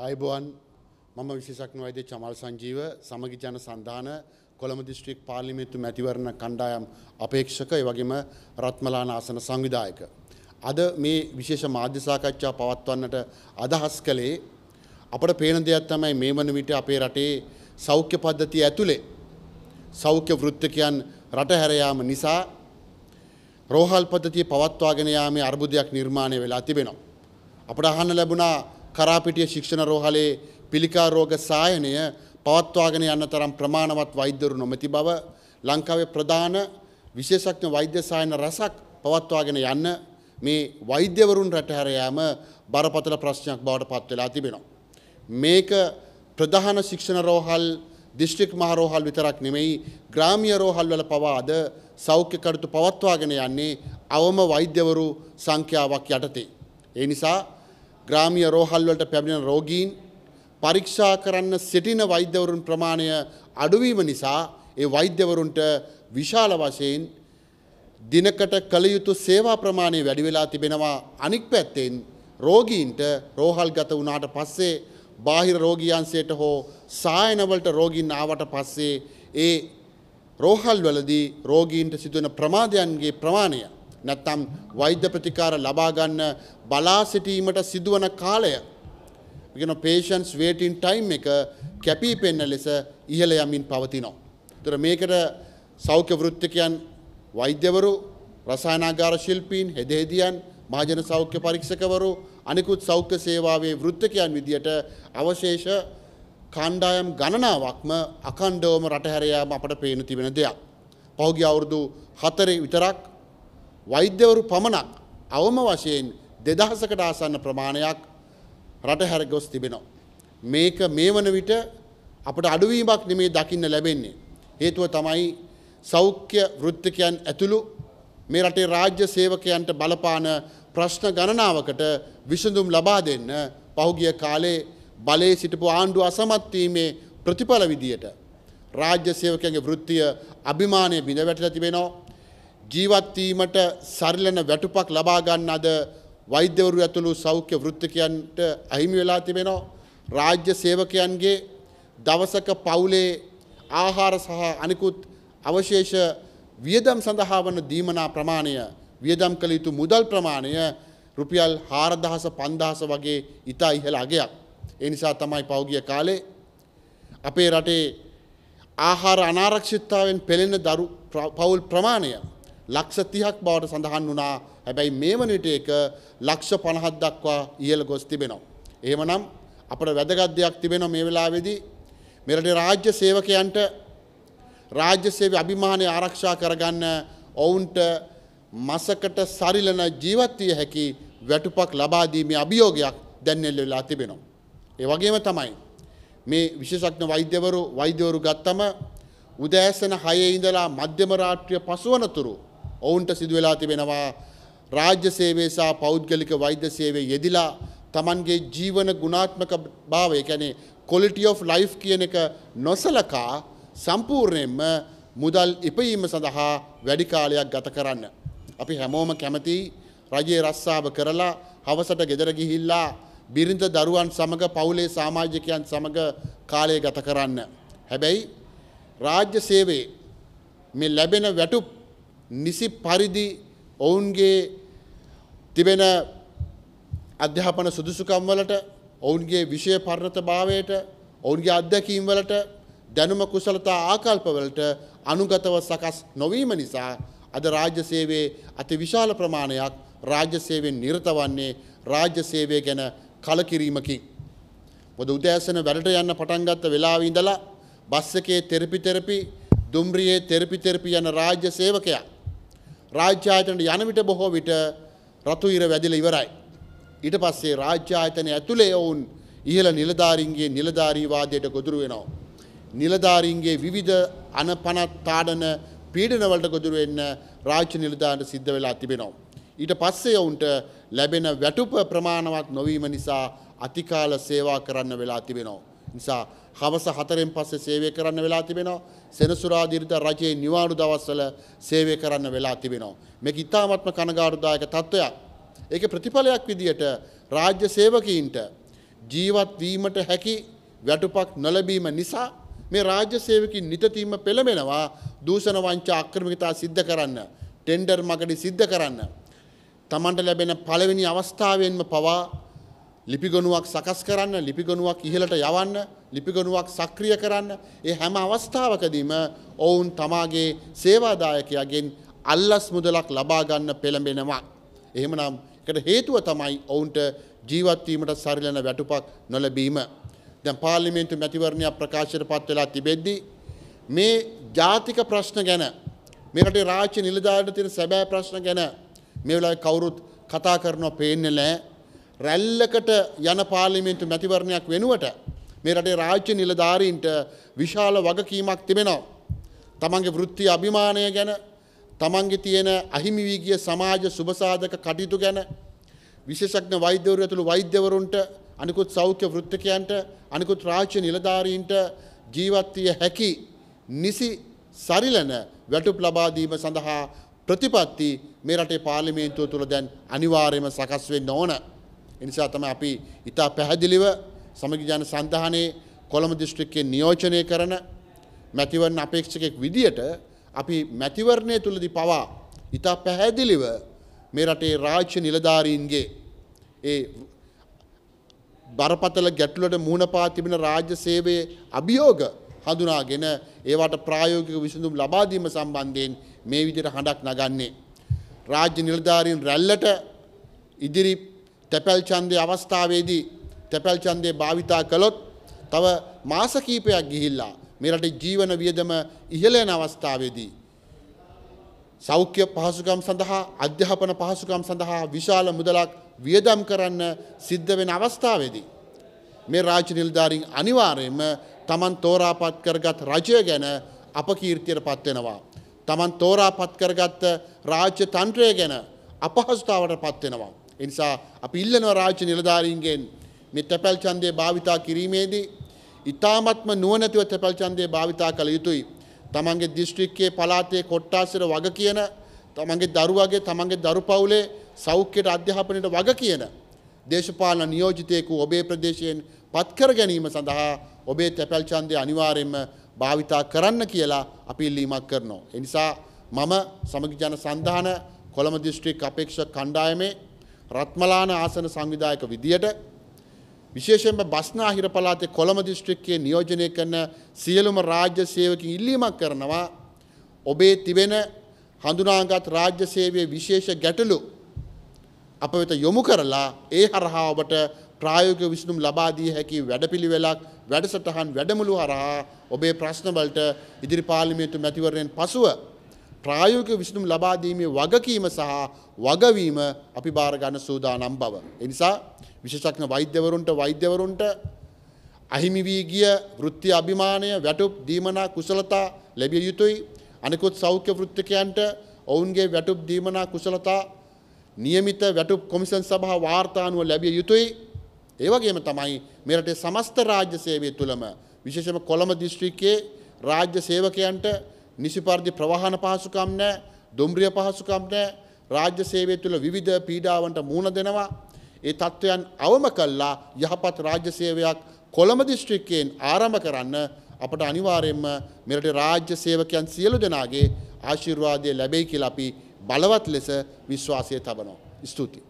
අයිබෝවන් මම විශේෂක්න වෛද්‍ය චමල් සංජීව සමගි ජන සන්ධාන කොළඹ දිස්ත්‍රික් පාර්ලිමේන්තු මැතිවරණ කණ්ඩායම් අපේක්ෂක ඒ වගේම රත්මලාන ආසන සංවිධායක. අද මේ විශේෂ මාධ්‍ය සාකච්ඡා පවත්වන්නට අදහස් කළේ අපට පේන දෙයක් තමයි මේ වන විට අපේ රටේ සෞඛ්‍ය පද්ධතිය ඇතුලේ සෞඛ්‍ය වෘත්තකයන් රට හැර යාම නිසා රෝහල් පද්ධතිය පවත්වාගෙන යාමේ අර්බුදයක් නිර්මාණය වෙලා තිබෙනවා. අපට අහන්න ලැබුණා කරාපිටිය ශික්ෂණ රෝහලේ පිළිකා රෝග සායනය පවත්වාගෙන යන්න තරම් ප්‍රමාණවත් වෛද්‍යවරු නොමැති බව ලංකාවේ ප්‍රධාන විශේෂඥ වෛද්‍ය සායන රසක් පවත්වාගෙන යන්න මේ වෛද්‍යවරුන් රට හැර යාම බරපතල ප්‍රශ්නයක් බවට පත් වෙලා තිබෙනවා. මේක ප්‍රධාන ශික්ෂණ රෝහල් දිස්ත්‍රික් මහ රෝහල් විතරක් නෙමෙයි ග්‍රාමීය රෝහල් වල පවා අද සෞඛ්‍ය කටයුතු පවත්වාගෙන යන්නේ අවම වෛද්‍යවරු සංඛ්‍යාවක් යටතේ. ඒ නිසා ග්‍රාමීය රෝහල් වලට පැමිණෙන රෝගීන් පරීක්ෂා කරන්න සිටින වෛද්‍යවරුන් ප්‍රමාණය අඩුවීම නිසා ඒ වෛද්‍යවරුන්ට විශාල වශයෙන් දිනකට කළ යුතු සේවා ප්‍රමාණය වැඩි වෙලා තිබෙනවා. අනික් පැත්තෙන් රෝගීන්ට රෝහල් ගත වුණාට පස්සේ බාහිර රෝගියන්සයට හෝ සායනවලට රෝගීන් ආවට පස්සේ ඒ රෝහල් වලදී රෝගීන්ට සිදුවන ප්‍රමාදයන්ගේ ප්‍රමාණය නැත්තම් වෛද්‍ය ප්‍රතිකාර ලබා ගන්න බලා සිටීමට සිදුවන කාලය කියන patients waiting time එක කැපී පෙනෙන ලෙස ඉහළ යමින් පවතිනවා. ඒතර මේකට සෞඛ්‍ය වෘත්තිකයන් වෛද්‍යවරු රසායනාගාර ශිල්පීන් හෙදෙහෙදියන් මහජන සෞඛ්‍ය පරීක්ෂකවරු අනිකුත් සෞඛ්‍ය සේවාවේ වෘත්තකයන් විදියට අවශේෂ කණ්ඩායම් ගණනාවක්ම අකණ්ඩවම රට හැරයාම අපට පේන තිබෙන දෙයක්. පහුගිය අවුරුදු හතරේ විතරක් වෛද්‍යවරු පමණක් අවම වශයෙන් දෙදහසකට ආසන්න ප්‍රමාණයක් රට හැර ගොස් තිබෙනවා. මේක මේ වන විට අපට අඩුවීමක් නෙමේ දකින්න ලැබෙන්නේ. හේතුව තමයි සෞඛ්‍ය වෘත්තිකයන් ඇතුළු මේ රටේ රාජ්‍ය සේවකයන්ට බලපාන ප්‍රශ්න ගණනාවකට විසඳුම් ලබා දෙන්න පහුගිය කාලේ බලයේ සිටපු ආණ්ඩුව අසමත්වීමේ ප්‍රතිඵල විදියට රාජ්‍ය සේවකයන්ගේ වෘත්තිය අභිමානය බිඳ වැටලා තිබෙනවා. ජීවත්වීමට සරිලන වැටුපක් ලබා ගන්න අද වෛද්‍යවරු ඇතුළු සෞඛ්‍ය වෘත්තිකයන්ට අහිමි වෙලා තිබෙනවා. රාජ්‍ය සේවකයන්ගේ දවසක පවුලේ ආහාර සහ අනිකුත් අවශේෂ වියදම් සඳහා වන දීමනා ප්‍රමාණය වියදම් කළ යුතු මුදල් ප්‍රමාණය රුපියල් හාරදහස පන්දහස වගේ ඉතා ඉහළ අගයක්. ඒ නිසා තමයි පෞගිය කාලේ අපේ රටේ ආහාර අනාරක්ෂිත්තාවෙන් පෙළෙන දරු පවුල් ප්‍රමාණය ලක්ෂ තිහක් බවට සඳහන් වුණා හැබැයි මේ වනට එක ලක්ෂ පණහත් දක්වා ඉහළ ගොස් තිබෙනවා. එහෙමනම් අපට වැදගත් දෙයක් තිබෙනවා මේ වෙලාවේදී මෙරට රාජ්‍ය සේවකයන්ට රාජ්‍ය සේවය අභිමානය ආරක්ෂා කරගන්න ඔවුන්ට මසකට සරිලන ජීවත්විය හැකි වැටුපක් ලබාදීමේ අභියෝගයක් දැන්නෙල්ල වෙලා තිබෙනවා. ඒ වගේම තමයි මේ විශේෂඥ වෛද්‍යවරු වෛද්‍යවරු ගත්තම උදෑසන හයේ ඉඳලා මධ්‍යම රාත්‍රිය පසුවනතුරු ඔවුන්ට සිදුවෙලා තිබෙනවා රාජ්‍ය සේවය සහ පෞද්ගලික වෛද්‍ය සේවය යෙදිලා තමන්ගේ ජීවන ගුණාත්මක භාවය කැනේ කොලිටි of ලයිෆ් කියන එක නොසලකා සම්පූර්ණයෙන්ම මුදල් ඉපයීම සඳහා වැඩි කාලයක් ගත කරන්න. අපි හැමෝම කැමති රජයේ රස්සාව කරලා හවසට ගෙදර ගිහිල්ලා බිරිඳ දරුවන් සමග පවුලේ සාමාජිකයන් සමග කාලය ගත කරන්න. හැබැයි රාජ්‍ය සේවේ මේ ලැබෙන වැටුප් නිසි පරිදි ඔවුන්ගේ තිබෙන අධ්‍යාපන සුදුසුකම් වලට ඔවුන්ගේ විෂය පරණත භාවයට ඔවුන්ගේ අත්දැකීම් වලට දැනුම කුසලතා ආකල්පවලට අනුගතව සකස් නොවීම නිසා අද රාජ්‍ය සේවයේ අති විශාල ප්‍රමාණයක් රාජ්‍ය සේවෙන් නිරත වන්නේ රාජ්‍ය සේවය ගැන කලකිරීමකින්. මොද උදෑසන වැඩට යන්න පටන්ගත්ත වෙලාව ඉඳලා බස් එකේ තෙරපි තෙරපි දුම්රියේ තෙරපි තෙරපි යන රාජ්‍ය සේවකයා. රාජ්‍ය ආයතනට යන විට බොහෝ විට රතු ඉර වැදිලා ඉවරයි. ඊට පස්සේ රාජ්‍ය ආයතනය ඇතුලේ ඔවුන් ඉහළ නිලධාරීන්ගේ නිලධාරීවාදයට ගොදුරු වෙනවා. නිලධාරීන්ගේ විවිධ අනපනත් තාඩන පීඩනවලට ගොදුරු වෙන්න රාජ්‍ය නිලධාරට සිද්ධ වෙලා තිබෙනවා. ඊට පස්සේ ඔවුන්ට ලැබෙන වැටුප ප්‍රමාණවත් නොවීම නිසා අතිකාල සේවා කරන්න වෙලා තිබෙනවා. නිසා හවස හතරෙන් පස්සේ සේවය කරන්න වෙලා තිබෙනවා. සෙනසුරාදිරිත රජයේ නිවාඩු දවස්වල සේවය කරන්න වෙලා තිබෙනවා. මේක ඉතාමත්ම කනගාටුදායක තත්ත්වයක්. ඒක ප්‍රතිඵලයක් විදියට රාජ්‍ය සේවකීන්ට ජීවත්වීමට හැකි වැටුපක් නොලබීම නිසා මේ රාජ්‍ය සේවකින් නිතතීම පෙළඹෙනවා දූෂණ වංචා අක්‍රමිකතා සිද්ධ කරන්න ටෙන්ඩර් මගඩි සිද්ධ කරන්න. තමන්ට ලැබෙන පළවෙනි අවස්ථාවෙන්ම පවා ලිපිගොනුවක් සකස් කරන්න ලිපිගොනුවක් ඉහළට යවන්න ලිපිගොනුවක් සක්‍රිය කරන්න ඒ හැම අවස්ථාවකදීම ඔවුන් තමාගේ සේවාදායකයාගෙන් අල්ලස් මුදලක් ලබාගන්න පෙළඹෙනවා. එහෙමනම් එකට හේතුව තමයි ඔවුන්ට ජීවත්වීමට සරිලන වැටුපක් නොලබීම. දැන් පාර්ලිමේන්තු මැතිවරණයක් ප්‍රකාශයට පත් වෙලා තිබෙද්දී මේ ජාතික ප්‍රශ්න ගැන මේ රටේ රාජ්‍ය නිලධාරීන්ට තියෙන සැබෑ ප්‍රශ්න ගැන මේ වෙලාවේ කවුරුත් කතා කරනවා පේන්නේ නැහැ. රැල්ලකට යන පාර්ලිමේන්තු මැතිවරණයක් වෙනුවට මේ රටේ රාජ්‍ය නිලධාරීන්ට විශාල වගකීමක් තිබෙනවා. තමන්ගේ වෘත්ති අභිමානය ගැන තමන්ගේ තියෙන අහිමි වී ගිය සමාජ සුබසාධක කටයුතු ගැන විශේෂඥ වෛද්‍යවරු ඇතුළු වෛද්‍යවරුන්ට අනිකුත් සෞඛ්‍ය වෘත්තිකයන්ට අනිකුත් රාජ්‍ය නිලධාරීන්ට ජීවත් විය හැකි නිසි සරිලන වැටුප් ලබා දීම සඳහා ප්‍රතිපත්ති මේ රටේ පාර්ලිමේන්තුව තුළ දැන් අනිවාර්යයෙන්ම සකස් වෙන්න ඕන. ඒ නිසා තමයි අපි ඉතා පැහැදිලිව සමගි ජන සන්ධානයේ කොළඹ දිස්ත්‍රික්කයේ නියෝජනය කරන මැතිවරණ අපේක්ෂකෙක් විදියට අපි මැතිවරණය තුළදී පවා ඉතා පැහැදිලිව මේ රටේ රාජ්‍ය නිලධාරීන්ගේ ඒ බරපතල ගැටලුවට මුහුණ පා තිබෙන රාජ්‍ය සේවයේ අභියෝග හඳුනාගෙන ඒවට ප්‍රායෝගික විසඳුම් ලබා දීම සම්බන්ධයෙන් මේ විදිහට හඬක් නගන්නේ. රාජ්‍ය නිලධාරීන් රැල්ලට ඉදිරි තැපැල් ඡන්දය අවස්ථාවේදී තැපැල් ඡන්දය භාවිතා කළොත් තව මාස කිහිපයක් ගිහිල්ලා මේ රටේ ජීවන වියදම ඉහළ යන අවස්ථාවේදී සෞඛ්‍ය පහසුකම් සඳහා අධ්‍යාපන පහසුකම් සඳහා විශාල මුදලක් වියදම් කරන්න සිද්ධ වෙන අවස්ථාවේදී මේ රාජ්‍ය නිලධාරීන් අනිවාර්යයෙන්ම Taman තෝරාපත් කරගත් රජය ගැන අපකීර්තියට පත් වෙනවා. Taman තෝරාපත් කරගත්ත රාජ්‍ය තන්ත්‍රය ගැන අපහසුතාවට පත් වෙනවා. ඒ නිසා අපි ඉල්ලනවා රාජ්‍ය නිලධාරීන්ගෙන් මේ තැපැල් ඡන්දය භාවිතා කිරීමේදී ඊ타මත්ම නුවණැතිව තැපැල් ඡන්දය භාවිතා කළ යුතුයි. තමන්ගේ දිස්ත්‍රික්කයේ පළාතේ කොට්ටාසර වග කියන තමන්ගේ දරුවගේ තමන්ගේ දරු පවුලේ සෞඛ්‍යයට අධ්‍යාපනයට වග කියන දේශපාලන නියෝජිතයෙකු ඔබේ ප්‍රදේශයෙන් පත් කර ගැනීම සඳහා ඔබේ තැපැල් ඡන්දය අනිවාර්යයෙන්ම භාවිතා කරන්න කියලා අපි ඉල්ලීමක් කරනවා. ඒ නිසා මම සමගි ජන සන්ධාන කොළඹ දිස්ත්‍රික් අපේක්ෂක කණ්ඩායමේ රත්මලාන ආසන සංවිධායක විදියට විශේෂයෙන්ම බස්නාහිර පළාතේ කොළඹ දිස්ත්‍රික්කයේ නියෝජනය කරන සියලුම රාජ්‍ය සේවකින් ඉල්ලීමක් කරනවා. ඔබේ තිබෙන හඳුනාගත් රාජ්‍ය සේවයේ විශේෂ ගැටලු අප වෙත යොමු කරලා ඒ හරහා ඔබට ප්‍රායෝගික විසඳුම් ලබා දී හැකි වැඩපිළිවෙලක් වැඩසටහන් වැඩමුළු හරහා ඔබේ ප්‍රශ්නවලට ඉදිරි පාර්ලිමේන්තු මැතිවරණයෙන් පසුව ප්‍රායෝගික විසඳුම් ලබා දීමේ වගකීම සහ වගවීම අපි බාර ගන්න සූදානම් බව. ඒ නිසා විශේෂඥ වෛද්‍යවරුන්ට වෛද්‍යවරුන්ට අහිමි වී ගිය වෘත්ති අභිමානය වැටුප් දීමනා කුසලතා ලැබිය යුතුයි. අනිකුත් සෞඛ්‍ය වෘත්තිකයන්ට ඔවුන්ගේ වැටුප් දීමනා කුසලතා නියමිත වැටුප් කොමිසන් සභා වාර්තානුව ලැබිය යුතුයි. ඒ වගේම තමයි මේ රටේ සමස්ත රාජ්‍ය සේවය තුළම විශේෂම කොළඹ දිස්ත්‍රික්කයේ රාජ්‍ය සේවකයන්ට නිසි පරිදි ප්‍රවාහන පහසුකම් නැහැ, දුම්රිය පහසුකම් නැහැ, රාජ්‍ය සේවය තුළ විවිධ පීඩාවන්ට මුහුණ දෙනවා. ඒ තත්ත්වයන් අවම කල්ලා යහපත් රාජ්‍ය සේවයක් කොළඹ දිස්ත්‍රික්කයෙන් ආරම්භ කරන්න අපට අනිවාර්යෙන්ම මෙරට රාජ්‍ය සේවකයන් සියලු දෙනාගේ ආශිර්වාදය ලැබෙයි කියලා අපි බලවත් ලෙස විශ්වාසය තබනවා. ස්තුතියි.